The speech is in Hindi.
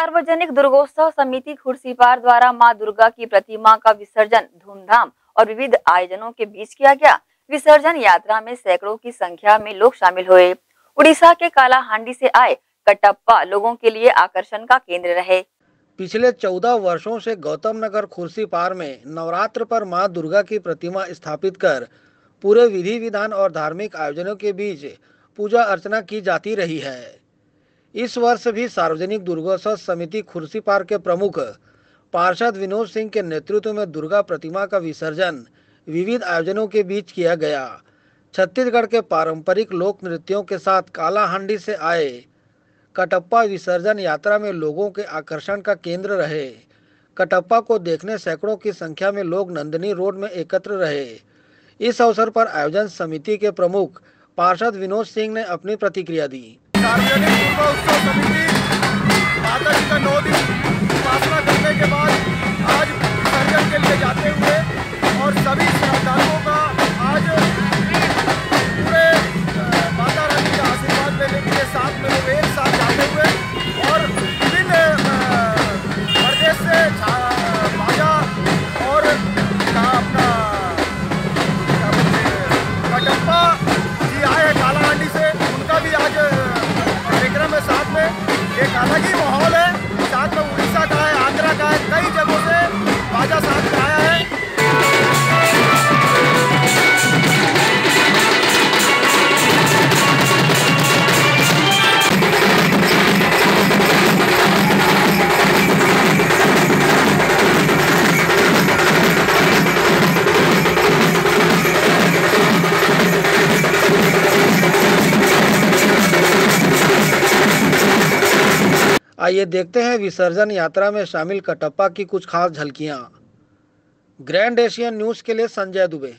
सार्वजनिक दुर्गोत्सव समिति खुर्सीपार द्वारा माँ दुर्गा की प्रतिमा का विसर्जन धूमधाम और विविध आयोजनों के बीच किया गया। विसर्जन यात्रा में सैकड़ों की संख्या में लोग शामिल हुए। उड़ीसा के कालाहांडी से आए कटप्पा लोगों के लिए आकर्षण का केंद्र रहे। पिछले चौदह वर्षों से गौतम नगर खुर्सी पार में नवरात्र पर माँ दुर्गा की प्रतिमा स्थापित कर पूरे विधि विधान और धार्मिक आयोजनों के बीच पूजा अर्चना की जाती रही है। इस वर्ष भी सार्वजनिक दुर्गोत्सव समिति खुर्सी पार्क के प्रमुख पार्षद विनोद सिंह के नेतृत्व में दुर्गा प्रतिमा का विसर्जन विविध आयोजनों के बीच किया गया। छत्तीसगढ़ के पारंपरिक लोक नृत्यों के साथ कालाहांडी से आए कटप्पा विसर्जन यात्रा में लोगों के आकर्षण का केंद्र रहे। कटप्पा को देखने सैकड़ों की संख्या में लोग नंदनी रोड में एकत्र रहे। इस अवसर पर आयोजन समिति के प्रमुख पार्षद विनोद सिंह ने अपनी प्रतिक्रिया दी। सार्वजनिक दुर्गा उत्सव समिति माता आइए देखते हैं विसर्जन यात्रा में शामिल कटप्पा की कुछ खास झलकियाँ। ग्रैंड एशियन न्यूज़ के लिए संजय दुबे।